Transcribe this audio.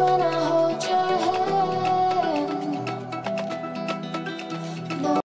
when I